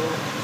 So